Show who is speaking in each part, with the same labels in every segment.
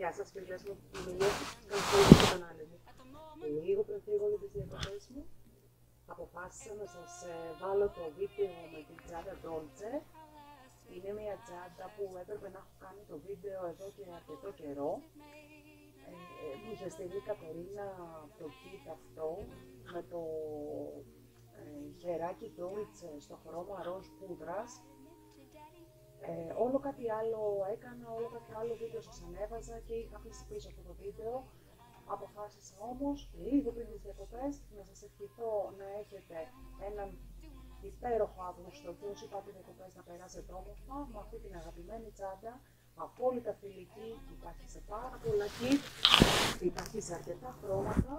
Speaker 1: Γεια σας φίλες μου, είμαι η Ιώση, καλώς ήρθατε στο κανάλι μου. Λίγο πριν φύγω για τις διακοπές μου, αποφάσισα να σας ε, βάλω το βίντεο με την τσάντα Dolce. Είναι μια τσάντα που έπρεπε να έχω κάνει το βίντεο εδώ και αρκετό καιρό. Ε, ε, μου είχε στείλει η Κατερίνα το kit αυτό με το ε, χεράκι Dolce στο χρώμα ροζ πούδρας ε, όλο κάτι άλλο έκανα, όλο κάτι άλλο βίντεο σας ανέβαζα και είχα αφήσει πίσω αυτό το βίντεο. Αποφάσισα όμως λίγο πριν τις διακοπές να σας ευχηθώ να έχετε έναν υπέροχο Αύγουστο και όσοι πάτε διακοπές να περάσετε όμορφα με αυτή την αγαπημένη τσάντα απόλυτα φιλική, υπάρχει σε πάρα πολλά kit, υπάρχει σε αρκετά χρώματα.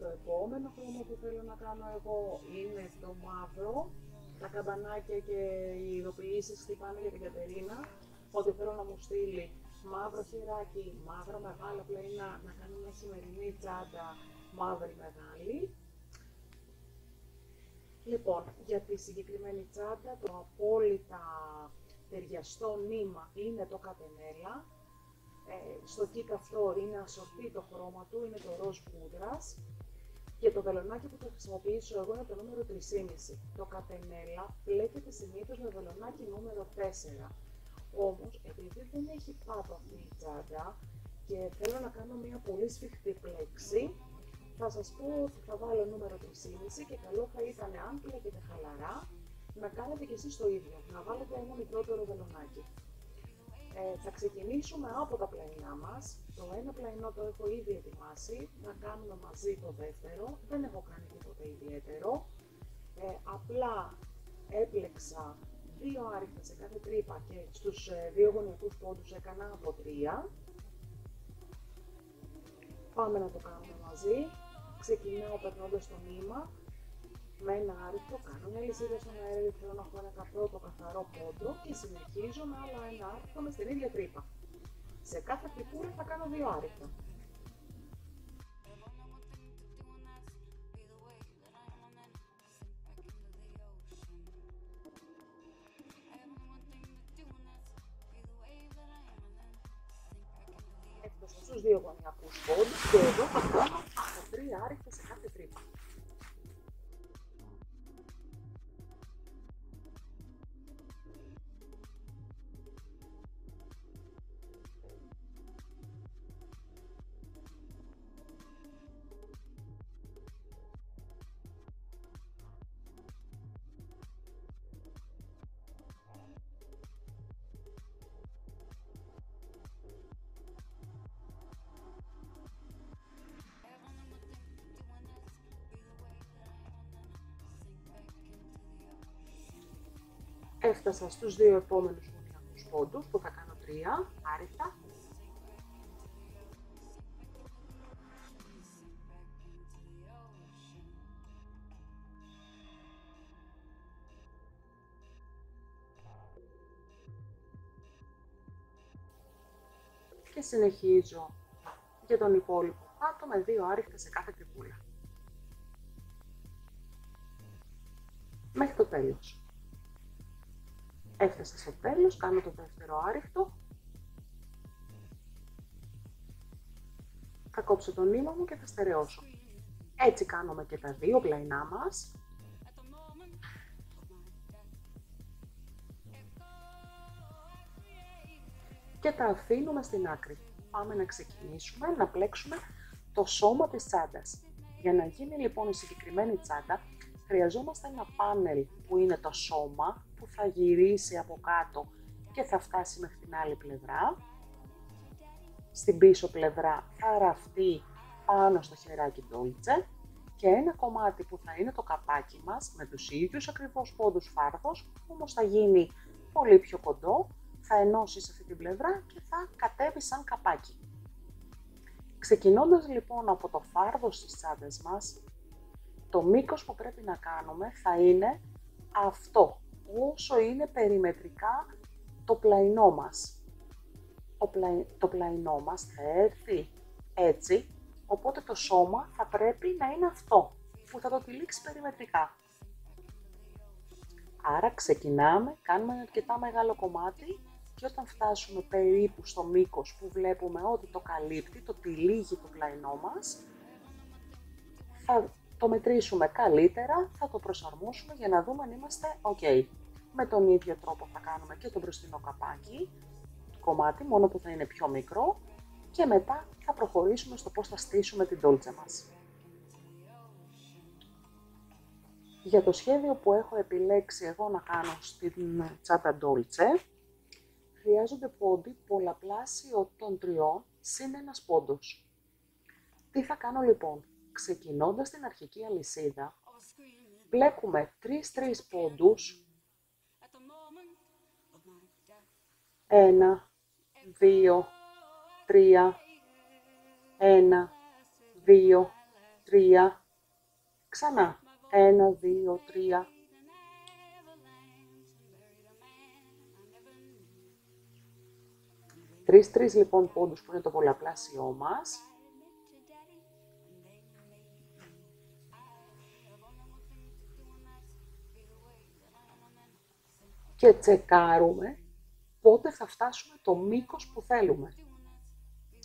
Speaker 1: Το επόμενο χρώμα που θέλω να κάνω εγώ είναι το μαύρο, τα καμπανάκια και οι ειδοποιήσεις χτυπάνε για την Κατερίνα ότι θέλω να μου στείλει μαύρο χεράκι, μαύρο μεγάλο πλέινα, να κάνει μια σημερινή τσάντα μαύρη μεγάλη. Λοιπόν, για τη συγκεκριμένη τσάντα το απόλυτα ταιριαστό νήμα είναι το κατενέλα. Ε, στο κίκ αυτό είναι ασορτή το χρώμα του, είναι το ροζ πούδρας. Και το βελονάκι που θα χρησιμοποιήσω εγώ είναι το νούμερο 3,5. Το κατενέλα πλέκεται συνήθως με βελονάκι νούμερο 4. Όμως, επειδή δεν έχει πάτο αυτή η τσάντα και θέλω να κάνω μια πολύ σφιχτή πλέξη, θα σας πω ότι θα βάλω νούμερο 3,5 και καλό θα ήταν αν πλέκετε χαλαρά να κάνετε και εσείς το ίδιο, να βάλετε ένα μικρότερο βελονάκι. Ε, θα ξεκινήσουμε από τα πλαϊνά μας. Το ένα πλαϊνό το έχω ήδη ετοιμάσει, να κάνουμε μαζί το δεύτερο. Δεν έχω κάνει τίποτα ιδιαίτερο. Ε, απλά έπλεξα δύο άριθμα σε κάθε τρύπα και στους ε, δύο γωνιακούς πόντους έκανα από τρία. Πάμε να το κάνουμε μαζί. Ξεκινάω περνώντας το νήμα με ένα άρθρο, κάνω μια λυσίδα στον αέρα θέλω να έχω ένα το καθαρό πόντο και συνεχίζω με άλλο ένα άρθρο με στην ίδια τρύπα. Σε κάθε τρυπούλα θα κάνω δύο άρθρα. Έφτασα στους δύο γωνιακούς πόντους και εδώ θα κάνω από τρία άρθρα σε Έφτασα στους δύο επόμενους γωνιακούς πόντους που θα κάνω τρία, άρρητα. Και συνεχίζω για τον υπόλοιπο πάτο με δύο άριχτα σε κάθε κρυπούλα. Μέχρι το τέλος. Έφτασα στο τέλος, κάνω το δεύτερο άριχτο. Θα κόψω το νήμα μου και θα στερεώσω. Έτσι κάνουμε και τα δύο πλαϊνά μας. Και τα αφήνουμε στην άκρη. Πάμε να ξεκινήσουμε να πλέξουμε το σώμα της τσάντας. Για να γίνει λοιπόν η συγκεκριμένη τσάντα, χρειαζόμαστε ένα πάνελ που είναι το σώμα, που θα γυρίσει από κάτω και θα φτάσει μέχρι την άλλη πλευρά. Στην πίσω πλευρά θα ραφτεί πάνω στο χεράκι ντόλτσε και ένα κομμάτι που θα είναι το καπάκι μας με τους ίδιους ακριβώς πόντους φάρδος, όμως θα γίνει πολύ πιο κοντό, θα ενώσει σε αυτή την πλευρά και θα κατέβει σαν καπάκι. Ξεκινώντας λοιπόν από το φάρδος της τσάντας μας, το μήκος που πρέπει να κάνουμε θα είναι αυτό, όσο είναι περιμετρικά το πλαϊνό μας. Το πλαϊνό μας θα έρθει έτσι, οπότε το σώμα θα πρέπει να είναι αυτό, που θα το τυλίξει περιμετρικά. Άρα ξεκινάμε, κάνουμε ένα αρκετά μεγάλο κομμάτι και όταν φτάσουμε περίπου στο μήκος που βλέπουμε ότι το καλύπτει, το τυλίγει το πλαϊνό μας, θα το μετρήσουμε καλύτερα, θα το προσαρμόσουμε για να δούμε αν είμαστε ok. Με τον ίδιο τρόπο θα κάνουμε και το μπροστινό καπάκι, το κομμάτι, μόνο που θα είναι πιο μικρό και μετά θα προχωρήσουμε στο πώς θα στήσουμε την τόλτσα μας. Για το σχέδιο που έχω επιλέξει εγώ να κάνω στην τσάτα ντόλτσε, χρειάζονται πόντι πολλαπλάσιο των τριών συν ένας πόντος. Τι θα κάνω λοιπόν, ξεκινώντας την αρχική αλυσίδα, μπλέκουμε 3-3 πόντους, 1, 2, 3, 1, 2, 3, ξανά, 1, 2, 3, Τρεις-τρεις λοιπόν πόντους που είναι το πολλαπλάσιό μας. Και τσεκάρουμε πότε θα φτάσουμε το μήκος που θέλουμε.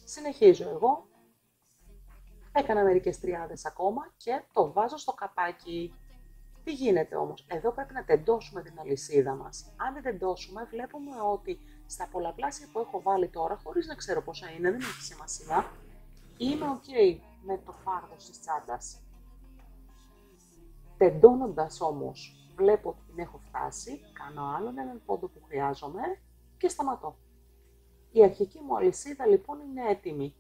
Speaker 1: Συνεχίζω εγώ. Έκανα μερικές τριάδες ακόμα και το βάζω στο καπάκι. Τι γίνεται όμως, εδώ πρέπει να τεντώσουμε την αλυσίδα μας. Αν δεν τεντώσουμε, βλέπουμε ότι στα πολλαπλάσια που έχω βάλει τώρα, χωρίς να ξέρω πόσα είναι, δεν έχει σημασία, είμαι ok με το φάρδος της τσάντας. Τεντώνοντας όμως, βλέπω ότι την έχω φτάσει, κάνω άλλον έναν πόντο που χρειάζομαι και σταματώ. Η αρχική μου αλυσίδα λοιπόν είναι έτοιμη.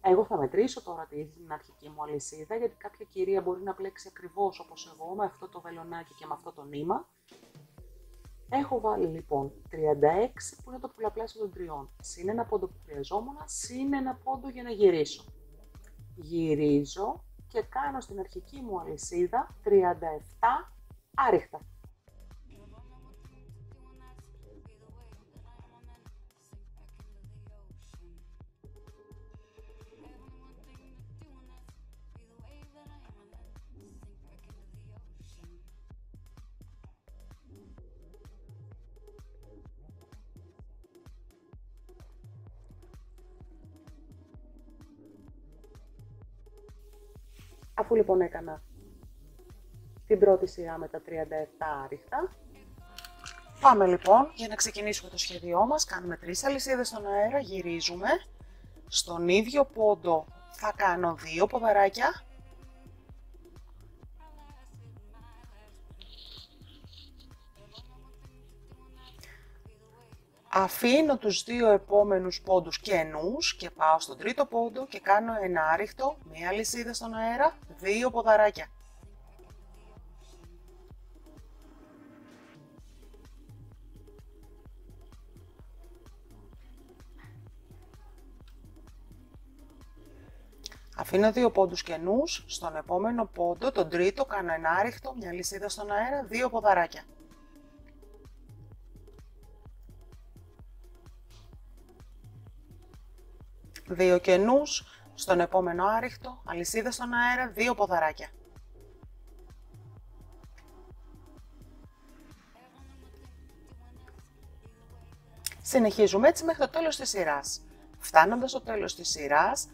Speaker 1: Εγώ θα μετρήσω τώρα την αρχική μου αλυσίδα, γιατί κάποια κυρία μπορεί να πλέξει ακριβώς όπως εγώ, με αυτό το βελονάκι και με αυτό το νήμα. Έχω βάλει λοιπόν 36 που είναι το πολλαπλάσιο των τριών, συν ένα πόντο που χρειαζόμουν, συν ένα πόντο για να γυρίσω. Γυρίζω και κάνω στην αρχική μου αλυσίδα 37 άριχτα. Αφού λοιπόν έκανα την πρώτη σειρά με τα 37 άριχτα, πάμε λοιπόν για να ξεκινήσουμε το σχέδιό μας. Κάνουμε τρεις αλυσίδες στον αέρα, γυρίζουμε. Στον ίδιο πόντο θα κάνω δύο ποδαράκια. Αφήνω τους δύο επόμενους πόντους κενούς και πάω στον τρίτο πόντο και κάνω ένα άριχτο, μία λυσίδα στον αέρα, δύο ποδαράκια. Αφήνω δύο πόντους κενούς, στον επόμενο πόντο, τον τρίτο, κάνω ένα άριχτο, μια λυσίδα στον αέρα, δύο ποδαράκια. Δύο κενούς, στον επόμενο άριχτο, αλυσίδα στον αέρα, δύο ποδαράκια. Συνεχίζουμε έτσι μέχρι το τέλος της σειράς. Φτάνοντας στο τέλος της σειράς,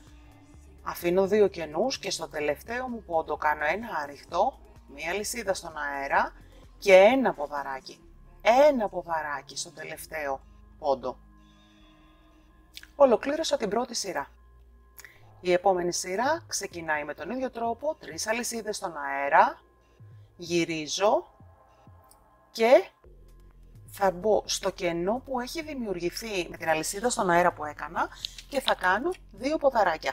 Speaker 1: αφήνω δύο κενούς και στο τελευταίο μου πόντο κάνω ένα άριχτο, μία λυσίδα στον αέρα και ένα ποδαράκι. Ένα ποδαράκι στο τελευταίο πόντο. Ολοκλήρωσα την πρώτη σειρά. Η επόμενη σειρά ξεκινάει με τον ίδιο τρόπο, τρεις αλυσίδες στον αέρα, γυρίζω και θα μπω στο κενό που έχει δημιουργηθεί με την αλυσίδα στον αέρα που έκανα και θα κάνω δύο ποδαράκια.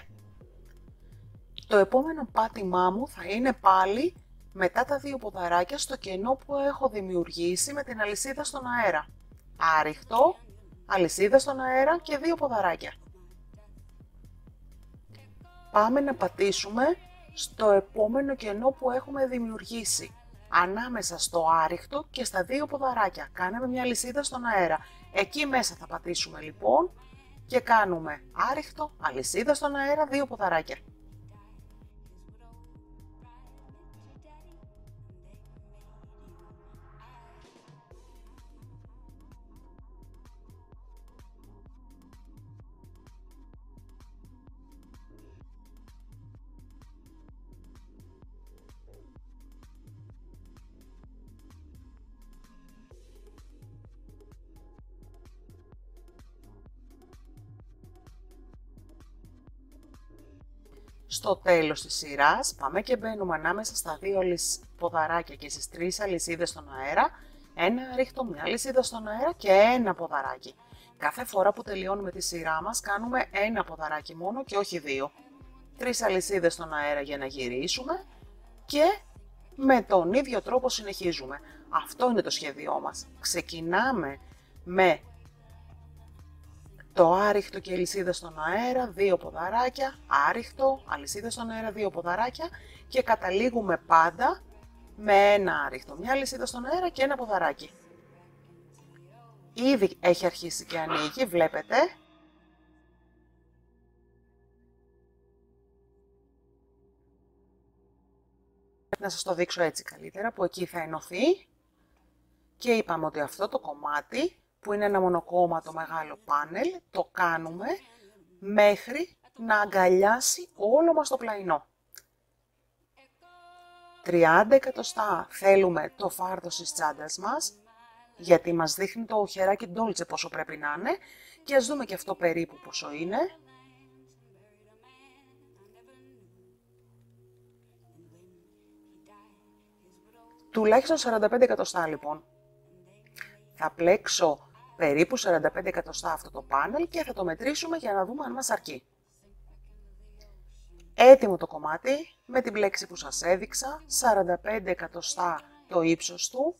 Speaker 1: Το επόμενο πάτημά μου θα είναι πάλι μετά τα δύο ποδαράκια στο κενό που έχω δημιουργήσει με την αλυσίδα στον αέρα. Άριχτο, αλυσίδα στον αέρα και δύο ποδαράκια. Πάμε να πατήσουμε στο επόμενο κενό που έχουμε δημιουργήσει. Ανάμεσα στο άριχτο και στα δύο ποδαράκια. Κάναμε μια αλυσίδα στον αέρα. Εκεί μέσα θα πατήσουμε λοιπόν και κάνουμε άριχτο, αλυσίδα στον αέρα, δύο ποδαράκια. Στο τέλος της σειράς πάμε και μπαίνουμε ανάμεσα στα δύο ποδαράκια και στις τρεις αλυσίδες στον αέρα, ένα ρίχτο, μια αλυσίδα στον αέρα και ένα ποδαράκι. Κάθε φορά που τελειώνουμε τη σειρά μας κάνουμε ένα ποδαράκι μόνο και όχι δύο. Τρεις αλυσίδες στον αέρα για να γυρίσουμε και με τον ίδιο τρόπο συνεχίζουμε. Αυτό είναι το σχέδιό μας. Ξεκινάμε με το άριχτο και αλυσίδα στον αέρα, δύο ποδαράκια, άριχτο, αλυσίδα στον αέρα, δύο ποδαράκια και καταλήγουμε πάντα με ένα άριχτο, μια αλυσίδα στον αέρα και ένα ποδαράκι. Ήδη έχει αρχίσει και ανοίγει, βλέπετε. Να σας το δείξω έτσι καλύτερα, που εκεί θα ενωθεί. Και είπαμε ότι αυτό το κομμάτι, που είναι ένα μονοκόμματο μεγάλο πάνελ, το κάνουμε μέχρι να αγκαλιάσει όλο μας το πλαϊνό. 30 εκατοστά θέλουμε το φάρδος της τσάντας μας, γιατί μας δείχνει το χεράκι ντόλτσε πόσο πρέπει να είναι και ας δούμε και αυτό περίπου πόσο είναι. Τουλάχιστον 45 εκατοστά λοιπόν. Θα πλέξω περίπου 45 εκατοστά αυτό το πάνελ και θα το μετρήσουμε για να δούμε αν μας αρκεί. Έτοιμο το κομμάτι με την πλέξη που σας έδειξα, 45 εκατοστά το ύψος του.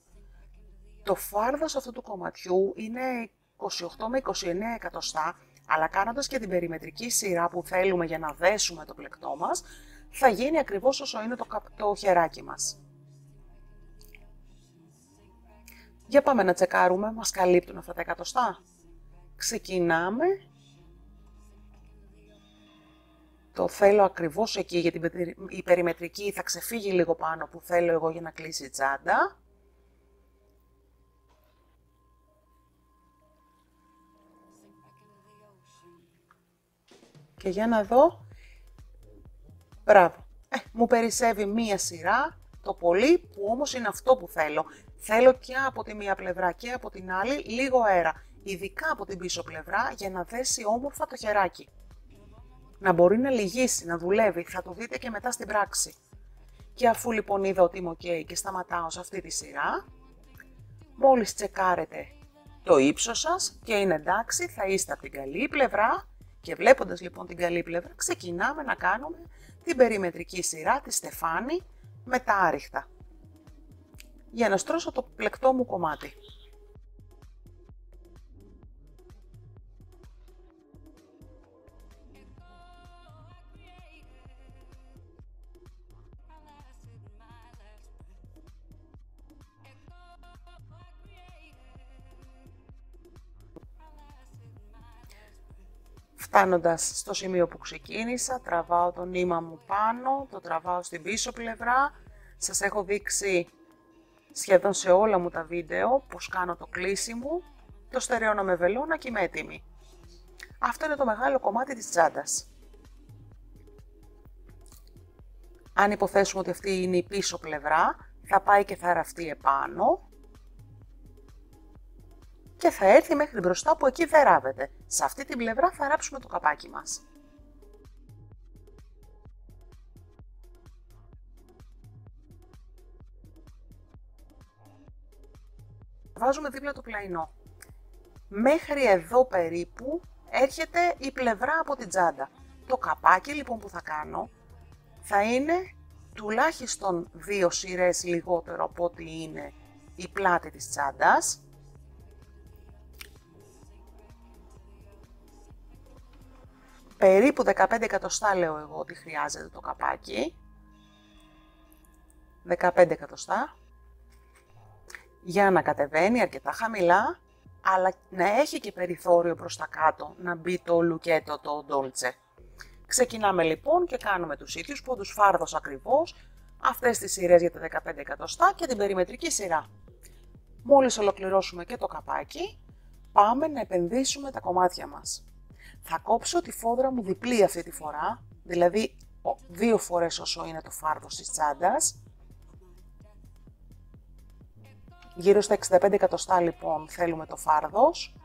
Speaker 1: Το φάρδος αυτού του κομματιού είναι 28 με 29 εκατοστά, αλλά κάνοντας και την περιμετρική σειρά που θέλουμε για να δέσουμε το πλεκτό μας, θα γίνει ακριβώς όσο είναι το, το χεράκι μας. Για πάμε να τσεκάρουμε, μας καλύπτουν αυτά τα εκατοστά. Ξεκινάμε. Το θέλω ακριβώς εκεί, γιατί η περιμετρική θα ξεφύγει λίγο πάνω που θέλω εγώ για να κλείσει η τσάντα. Και για να δω. Μπράβο. Ε, μου περισσεύει μία σειρά, το πολύ, που όμως είναι αυτό που θέλω. Θέλω και από τη μία πλευρά και από την άλλη λίγο αέρα, ειδικά από την πίσω πλευρά για να δέσει όμορφα το χεράκι. Να μπορεί να λυγίσει, να δουλεύει, θα το δείτε και μετά στην πράξη. Και αφού λοιπόν είδα ότι είμαι ok και σταματάω σε αυτή τη σειρά, μόλις τσεκάρετε το ύψος σας και είναι εντάξει, θα είστε από την καλή πλευρά και βλέποντας λοιπόν την καλή πλευρά, ξεκινάμε να κάνουμε την περιμετρική σειρά της στεφάνη με τα άριχτα για να στρώσω το πλεκτό μου κομμάτι. Φτάνοντας στο σημείο που ξεκίνησα, τραβάω το νήμα μου πάνω, το τραβάω στην πίσω πλευρά. Σας έχω δείξει σχεδόν σε όλα μου τα βίντεο πως κάνω το κλείσιμο, το στερεώνω με βελόνα και είμαι έτοιμη. Αυτό είναι το μεγάλο κομμάτι της τσάντας. Αν υποθέσουμε ότι αυτή είναι η πίσω πλευρά, θα πάει και θα ραφτεί επάνω και θα έρθει μέχρι μπροστά που εκεί δεν ράβεται. Σε αυτή την πλευρά θα ράψουμε το καπάκι μας. Βάζουμε δίπλα το πλαϊνό. Μέχρι εδώ περίπου έρχεται η πλευρά από την τσάντα. Το καπάκι λοιπόν που θα κάνω θα είναι τουλάχιστον δύο σειρές λιγότερο από ό,τι είναι η πλάτη της τσάντας. Περίπου 15 εκατοστά λέω εγώ ότι χρειάζεται το καπάκι. 15 εκατοστά για να κατεβαίνει αρκετά χαμηλά, αλλά να έχει και περιθώριο προς τα κάτω, να μπει το λουκέτο, το ντόλτσε. Ξεκινάμε λοιπόν και κάνουμε τους ίδιους πόντους φάρδος ακριβώς, αυτές τις σειρές για τα 15 εκατοστά και την περιμετρική σειρά. Μόλις ολοκληρώσουμε και το καπάκι, πάμε να επενδύσουμε τα κομμάτια μας. Θα κόψω τη φόδρα μου διπλή αυτή τη φορά, δηλαδή δύο φορές όσο είναι το φάρδος της τσάντας, Γύρω στα 65 εκατοστά λοιπόν θέλουμε το φάρδος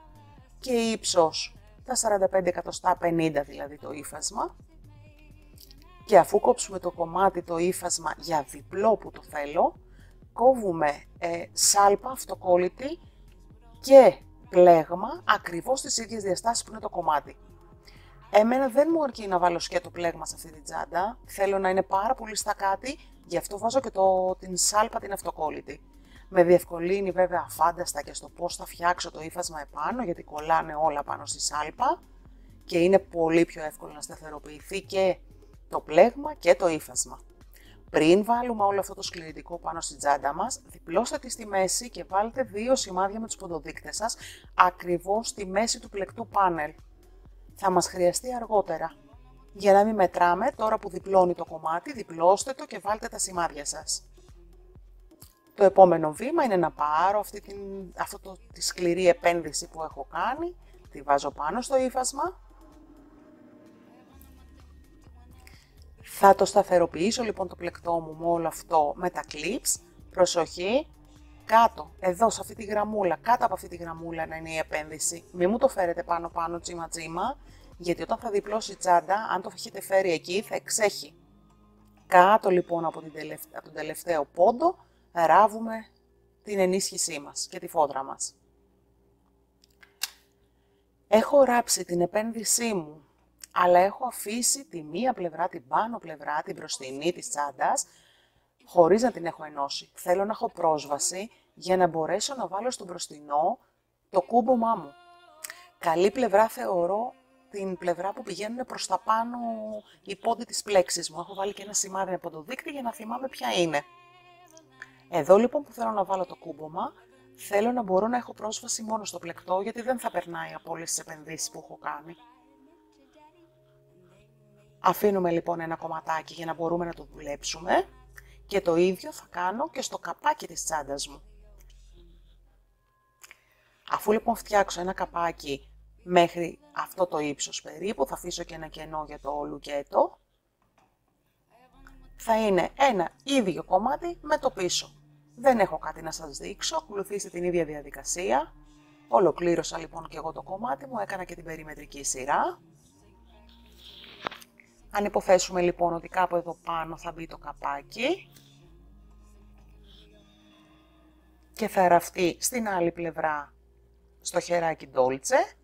Speaker 1: και ύψος τα 45 εκατοστά, 50 δηλαδή το ύφασμα. Και αφού κόψουμε το κομμάτι, το ύφασμα για διπλό που το θέλω, κόβουμε ε, σάλπα αυτοκόλλητη και πλέγμα ακριβώς στις ίδιες διαστάσεις που είναι το κομμάτι. Εμένα δεν μου αρκεί να βάλω σκέτο πλέγμα σε αυτή την τσάντα. Θέλω να είναι πάρα πολύ στακάτη, γι' αυτό βάζω και το, την σάλπα την αυτοκόλλητη. Με διευκολύνει βέβαια αφάνταστα και στο πώς θα φτιάξω το ύφασμα επάνω, γιατί κολλάνε όλα πάνω στη σάλπα και είναι πολύ πιο εύκολο να σταθεροποιηθεί και το πλέγμα και το ύφασμα. Πριν βάλουμε όλο αυτό το σκληρητικό πάνω στην τσάντα μας, διπλώστε τη στη μέση και βάλτε δύο σημάδια με τους ποντοδείκτες σας ακριβώς στη μέση του πλεκτού πάνελ. Θα μας χρειαστεί αργότερα. Για να μην μετράμε, τώρα που διπλώνει το κομμάτι, διπλώστε το και βάλτε τα σημάδια σας. Το επόμενο βήμα είναι να πάρω αυτή την, αυτό το, τη σκληρή επένδυση που έχω κάνει, τη βάζω πάνω στο ύφασμα. Θα το σταθεροποιήσω λοιπόν το πλεκτό μου με όλο αυτό με τα clips. Προσοχή, κάτω, εδώ σε αυτή τη γραμμούλα, κάτω από αυτή τη γραμμούλα να είναι η επένδυση. Μην μου το φέρετε πάνω πάνω τσίμα τσίμα, γιατί όταν θα διπλώσει η τσάντα, αν το έχετε φέρει εκεί θα εξέχει. Κάτω λοιπόν από, την από τον τελευταίο πόντο ράβουμε την ενίσχυσή μας και τη φόδρα μας. Έχω ράψει την επένδυσή μου, αλλά έχω αφήσει τη μία πλευρά, την πάνω πλευρά, την μπροστινή της τσάντας, χωρίς να την έχω ενώσει. Θέλω να έχω πρόσβαση για να μπορέσω να βάλω στο μπροστινό το κούμπομά μου. Καλή πλευρά θεωρώ την πλευρά που πηγαίνουν προς τα πάνω οι πόντι της πλέξης μου. Έχω βάλει και ένα σημάδι από το δίκτυο για να θυμάμαι ποια είναι. Εδώ λοιπόν που θέλω να βάλω το κούμπομα, θέλω να μπορώ να έχω πρόσβαση μόνο στο πλεκτό, γιατί δεν θα περνάει από όλες τις επενδύσεις που έχω κάνει. Αφήνουμε λοιπόν ένα κομματάκι για να μπορούμε να το δουλέψουμε και το ίδιο θα κάνω και στο καπάκι της τσάντας μου. Αφού λοιπόν φτιάξω ένα καπάκι μέχρι αυτό το ύψος περίπου, θα αφήσω και ένα κενό για το λουκέτο, θα είναι ένα ίδιο κομμάτι με το πίσω. Δεν έχω κάτι να σας δείξω, ακολουθήστε την ίδια διαδικασία. Ολοκλήρωσα λοιπόν και εγώ το κομμάτι μου, έκανα και την περιμετρική σειρά. Αν υποθέσουμε λοιπόν ότι κάπου εδώ πάνω θα μπει το καπάκι και θα ραφτεί στην άλλη πλευρά στο χεράκι ντόλτσε,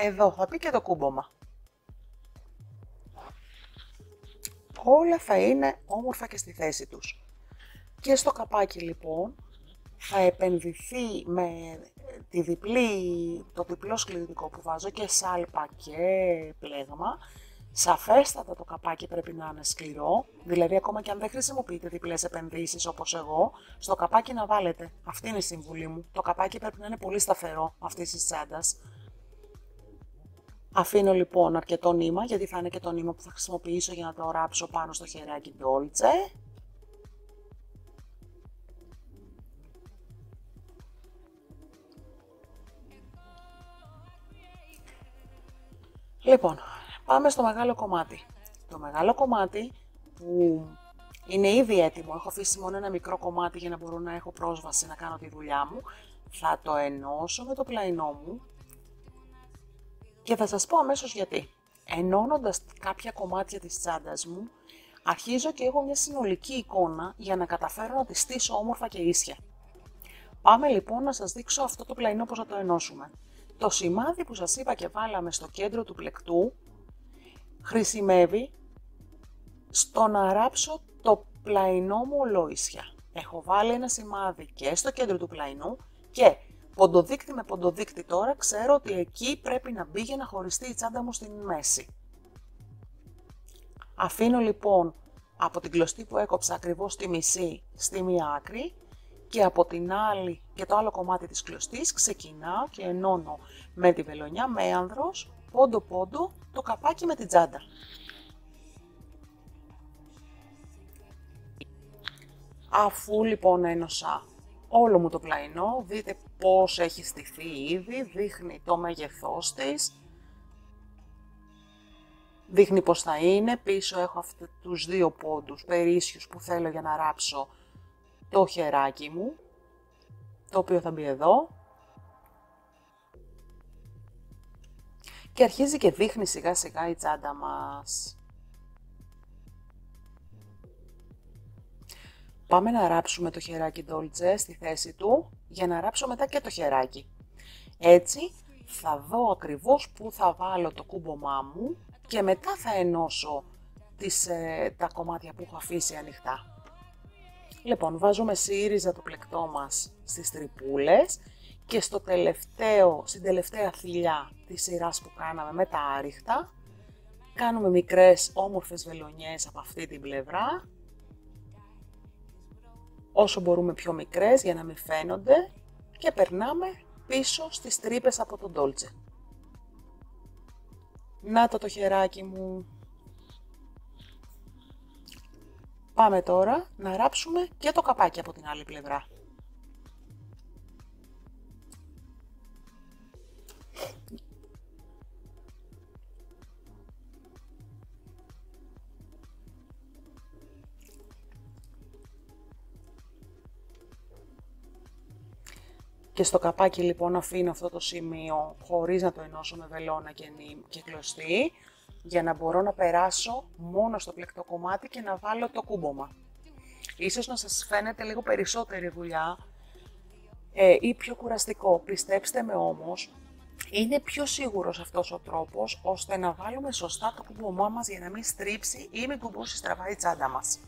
Speaker 1: Εδώ θα πει και το κούμπομα. Όλα θα είναι όμορφα και στη θέση τους. Και στο καπάκι λοιπόν θα επενδυθεί με τη διπλή, το διπλό σκληρικό που βάζω και σάλπα και πλέγμα. Σαφέστατα το καπάκι πρέπει να είναι σκληρό, δηλαδή ακόμα και αν δεν χρησιμοποιείτε διπλές επενδύσεις όπως εγώ, στο καπάκι να βάλετε. Αυτή είναι η συμβουλή μου. Το καπάκι πρέπει να είναι πολύ σταθερό αυτής της τσάντας. Αφήνω λοιπόν αρκετό νήμα, γιατί θα είναι και το νήμα που θα χρησιμοποιήσω για να το ράψω πάνω στο χεράκι Dolce. Λοιπόν, πάμε στο μεγάλο κομμάτι. Το μεγάλο κομμάτι που είναι ήδη έτοιμο, έχω αφήσει μόνο ένα μικρό κομμάτι για να μπορώ να έχω πρόσβαση να κάνω τη δουλειά μου, θα το ενώσω με το πλαϊνό μου και θα σας πω αμέσως γιατί. Ενώνοντας κάποια κομμάτια της τσάντας μου, αρχίζω και έχω μια συνολική εικόνα για να καταφέρω να τη στήσω όμορφα και ίσια. Πάμε λοιπόν να σας δείξω αυτό το πλαϊνό πώς θα το ενώσουμε. Το σημάδι που σας είπα και βάλαμε στο κέντρο του πλεκτού χρησιμεύει στο να ράψω το πλαϊνό μου ολόισια. Έχω βάλει ένα σημάδι και στο κέντρο του πλαϊνού και Ποντοδείκτη με ποντοδείκτη τώρα ξέρω ότι εκεί πρέπει να μπει για να χωριστεί η τσάντα μου στην μέση. Αφήνω λοιπόν από την κλωστή που έκοψα ακριβώς τη μισή στη μία άκρη και από την άλλη και το άλλο κομμάτι της κλωστής ξεκινάω και ενώνω με τη βελονιά με άνδρος πόντο πόντο το καπάκι με την τσάντα. Αφού λοιπόν ένωσα όλο μου το πλαϊνό, δείτε πώς έχει στηθεί ήδη, δείχνει το μέγεθός της, δείχνει πώς θα είναι, πίσω έχω αυτούς τους δύο πόντους περίσσιους που θέλω για να ράψω το χεράκι μου, το οποίο θα μπει εδώ. Και αρχίζει και δείχνει σιγά σιγά η τσάντα μας. Πάμε να ράψουμε το χεράκι ντόλτζε στη θέση του για να ράψω μετά και το χεράκι. Έτσι θα δω ακριβώς που θα βάλω το κούμπομά μου και μετά θα ενώσω τις, ε, τα κομμάτια που έχω αφήσει ανοιχτά. Λοιπόν, βάζουμε σύριζα το πλεκτό μας στις τρυπούλες και στο τελευταίο, στην τελευταία θηλιά της σειράς που κάναμε με τα άριχτα, κάνουμε μικρές όμορφες βελονιές από αυτή την πλευρά, όσο μπορούμε πιο μικρές για να μην φαίνονται και περνάμε πίσω στις τρύπες από τον ντόλτσε. Να το το χεράκι μου. Πάμε τώρα να ράψουμε και το καπάκι από την άλλη πλευρά. Και στο καπάκι λοιπόν αφήνω αυτό το σημείο χωρίς να το ενώσω με βελόνα και, και κλωστή για να μπορώ να περάσω μόνο στο πλεκτό κομμάτι και να βάλω το κούμπομα. Ίσως να σας φαίνεται λίγο περισσότερη δουλειά ε, ή πιο κουραστικό. Πιστέψτε με όμως, είναι πιο σίγουρος αυτός ο τρόπος ώστε να βάλουμε σωστά το κουμπομά μας για να μην στρίψει ή μην κουμπούσει στραβά η τσάντα μας.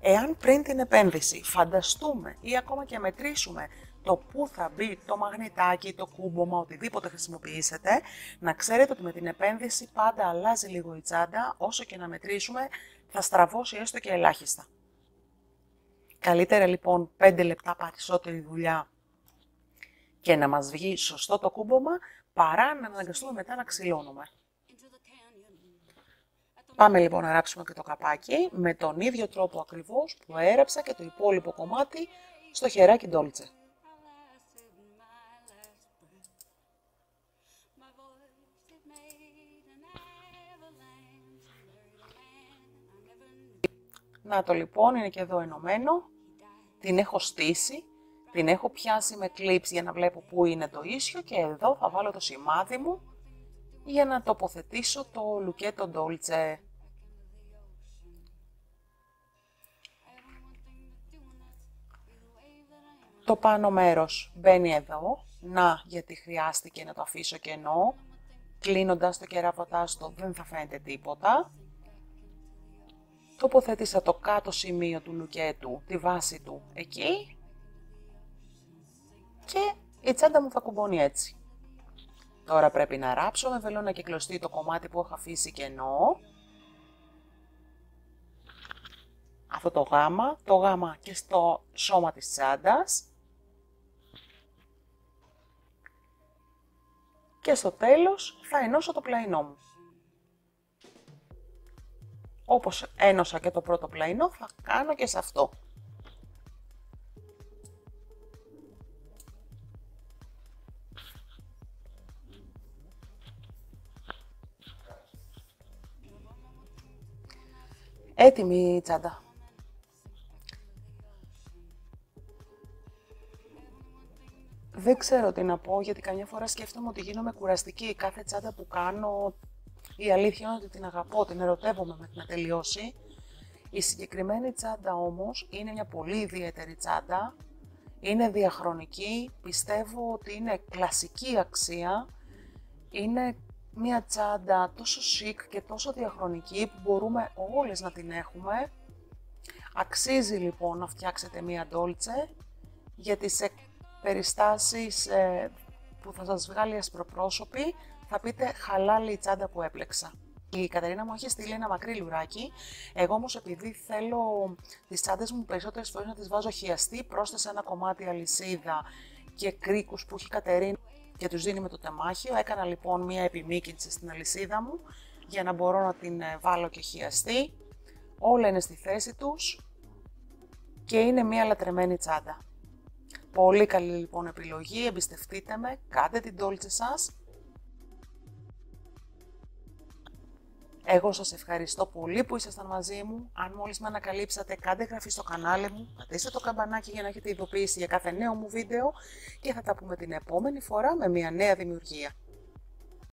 Speaker 1: Εάν πριν την επένδυση φανταστούμε ή ακόμα και μετρήσουμε το πού θα μπει το μαγνητάκι, το κούμπομα, οτιδήποτε χρησιμοποιήσετε, να ξέρετε ότι με την επένδυση πάντα αλλάζει λίγο η τσάντα, όσο και να μετρήσουμε θα στραβώσει έστω και ελάχιστα. Καλύτερα λοιπόν 5 λεπτά περισσότερη δουλειά και να μας βγει σωστό το κούμπομα, παρά να αναγκαστούμε μετά να ξυλώνουμε. Πάμε λοιπόν να ράψουμε και το καπάκι με τον ίδιο τρόπο ακριβώς που έραψα και το υπόλοιπο κομμάτι στο χεράκι ντόλτσε. Να το λοιπόν, είναι και εδώ ενωμένο. Την έχω στήσει, την έχω πιάσει με κλίψ για να βλέπω πού είναι το ίσιο και εδώ θα βάλω το σημάδι μου για να τοποθετήσω το λουκέτο ντόλτσε. Το πάνω μέρος μπαίνει εδώ, να γιατί χρειάστηκε να το αφήσω κενό, κλείνοντας το κεραυωτάστο δεν θα φαίνεται τίποτα. Τοποθέτησα το κάτω σημείο του λουκέτου, τη βάση του εκεί και η τσάντα μου θα κουμπώνει έτσι. Τώρα πρέπει να ράψω με βελόνα και κλωστή το κομμάτι που έχω αφήσει κενό. Αυτό το γάμα, το γάμα και στο σώμα της τσάντας. Και στο τέλος θα ενώσω το πλαϊνό μου. Όπως ένωσα και το πρώτο πλαϊνό, θα κάνω και σε αυτό. Έτοιμη η τσάντα. Δεν ξέρω τι να πω, γιατί καμιά φορά σκέφτομαι ότι γίνομαι κουραστική. Κάθε τσάντα που κάνω η αλήθεια είναι ότι την αγαπώ, την ερωτεύομαι με να τελειώσει. Η συγκεκριμένη τσάντα όμως είναι μια πολύ ιδιαίτερη τσάντα. Είναι διαχρονική, πιστεύω ότι είναι κλασική αξία. Είναι μια τσάντα τόσο chic και τόσο διαχρονική που μπορούμε όλες να την έχουμε. Αξίζει λοιπόν να φτιάξετε μια ντόλτσε γιατί σε περιστάσεις ε, που θα σας βγάλει ασπροπρόσωπη θα πείτε χαλάλη η τσάντα που έπλεξα. Η Κατερίνα μου έχει στείλει ένα μακρύ λουράκι. Εγώ όμως, επειδή θέλω τις τσάντες μου περισσότερες φορές να τις βάζω χιαστή, πρόσθεσα ένα κομμάτι αλυσίδα και κρίκους που έχει η Κατερίνα και τους δίνει με το τεμάχιο. Έκανα λοιπόν μία επιμήκυνση στην αλυσίδα μου για να μπορώ να την ε, βάλω και χιαστή. Όλα είναι στη θέση τους και είναι μία λατρεμένη τσάντα. Πολύ καλή λοιπόν επιλογή, εμπιστευτείτε με, κάντε την τόλτσε σας. Εγώ σας ευχαριστώ πολύ που ήσασταν μαζί μου. Αν μόλις με ανακαλύψατε, κάντε εγγραφή στο κανάλι μου, πατήστε το καμπανάκι για να έχετε ειδοποίηση για κάθε νέο μου βίντεο. Και θα τα πούμε την επόμενη φορά με μια νέα δημιουργία.